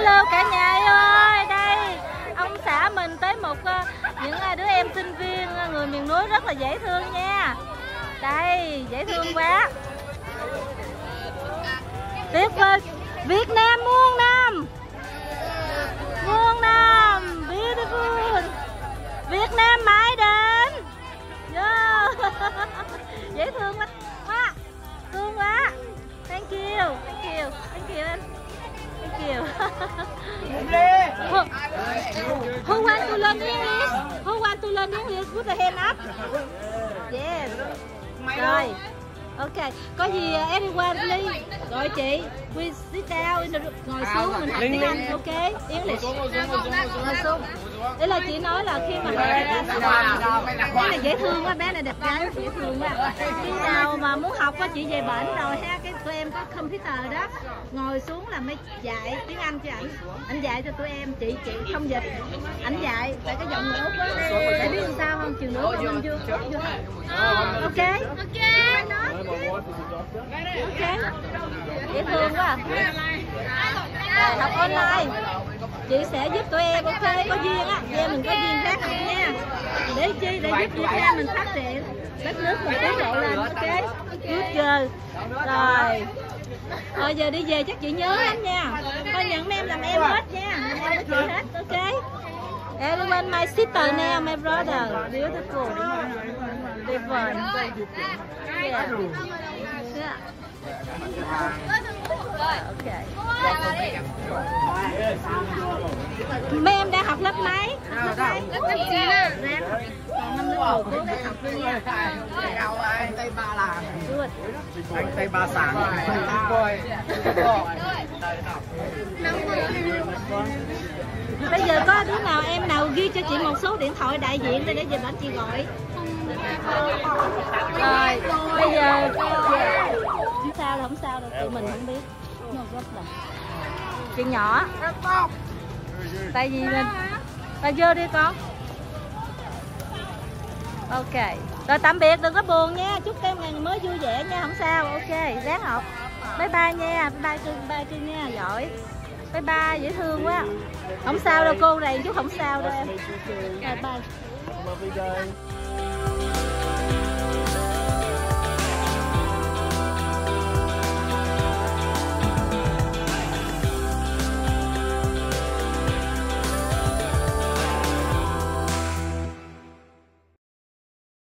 hello cả nhà ơi. Đây, ông xã mình tới một ờ, những ờ, đứa em sinh viên ờ, người miền núi rất là dễ thương nha. Đây, dễ thương quá. Tiếp vời Việt Nam muôn năm. Muôn năm. Beautiful. Việt Nam mãi đến. Yeah. dễ thương quá. Quá. Thương quá. Thank you. Thank you. Thank you. anh who, who want to learn English who want to learn English put the hand up yes rồi ok có gì uh, everyone please gọi chị we sit down in the room. ngồi xuống mình học tiếng Anh ok? English ngồi xuống đấy là chị nói là khi mà bé này dễ thương quá bé này đẹp gái dễ thương quá. Khi nào mà muốn học á chị về bển rồi ha cái tụi em có computer đó. Ngồi xuống là mới dạy tiếng Anh cho ảnh. Ảnh dạy cho tụi em chị chị không dịch. Ảnh dạy tại cái giọng nữa quá để biết làm sao không? Trường nữa mình chưa ok. Ok. Ok dễ thương quá à. học online chị sẽ giúp tụi em ok có duyên á chị em mình có duyên khác học nha để chi để giúp Việt Nam mình phát triển đất nước mình tiến bộ lên ok good girl rồi rồi giờ đi về chắc chị nhớ lắm nha coi nhận em làm em hết nha làm em chị hết ok Everyone my sister now my brother beautiful different yeah. Yeah. Okay. Mấy em đang học lớp mấy? Lớp mấy? Lớp 9 à. Còn năm lớp 1 cố gắng học luôn nha. anh Tây Ba Làng Good. anh Tây Ba Sảng Bây giờ có đứa nào em nào ghi cho chị một số điện thoại đại diện để để giờ bạn chị gọi. Rồi, bây giờ không sao đâu, không sao đâu, tụi mình không biết. No problem. Chuyện nhỏ. Tại vì mình Bà vô đi con. Ok. Rồi tạm biệt, đừng có buồn nha. Chúc em ngày mới vui vẻ nha, không sao. Ok, ráng học. Bye bye nha, bye bye cưng, bye cưng nha, giỏi. Bye bye, dễ thương quá. Không sao đâu cô này chút không sao đâu em. Bye bye.